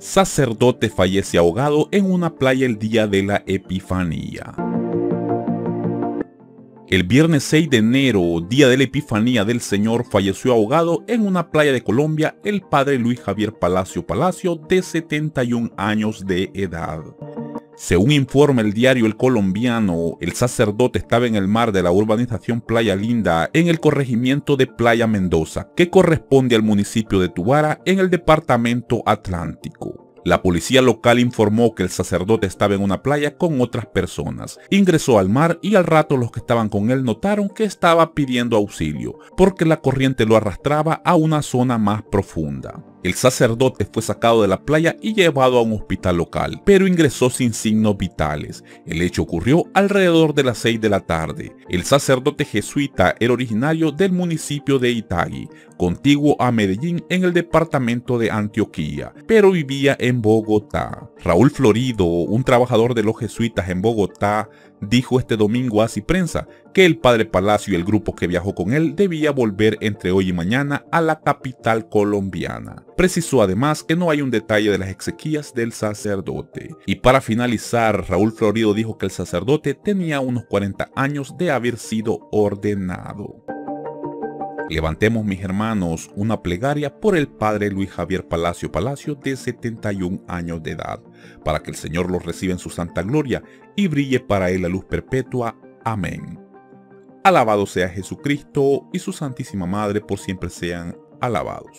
Sacerdote fallece ahogado en una playa el día de la Epifanía. El viernes 6 de enero, día de la Epifanía del Señor, falleció ahogado en una playa de Colombia el padre Luis Javier Palacio Palacio, de 71 años de edad. Según informa el diario El Colombiano, el sacerdote estaba en el mar de la urbanización Playa Linda en el corregimiento de Playa Mendoza, que corresponde al municipio de Tubara en el departamento Atlántico. La policía local informó que el sacerdote estaba en una playa con otras personas. Ingresó al mar y al rato los que estaban con él notaron que estaba pidiendo auxilio, porque la corriente lo arrastraba a una zona más profunda. El sacerdote fue sacado de la playa y llevado a un hospital local, pero ingresó sin signos vitales. El hecho ocurrió alrededor de las 6 de la tarde. El sacerdote jesuita era originario del municipio de Itagui, contiguo a Medellín en el departamento de Antioquía, pero vivía en Bogotá. Raúl Florido, un trabajador de los jesuitas en Bogotá, dijo este domingo a Prensa que el padre Palacio y el grupo que viajó con él debía volver entre hoy y mañana a la capital colombiana. Precisó además que no hay un detalle de las exequias del sacerdote. Y para finalizar, Raúl Florido dijo que el sacerdote tenía unos 40 años de haber sido ordenado. Levantemos, mis hermanos, una plegaria por el Padre Luis Javier Palacio Palacio de 71 años de edad, para que el Señor lo reciba en su santa gloria y brille para él la luz perpetua. Amén. Alabado sea Jesucristo y su Santísima Madre por siempre sean alabados.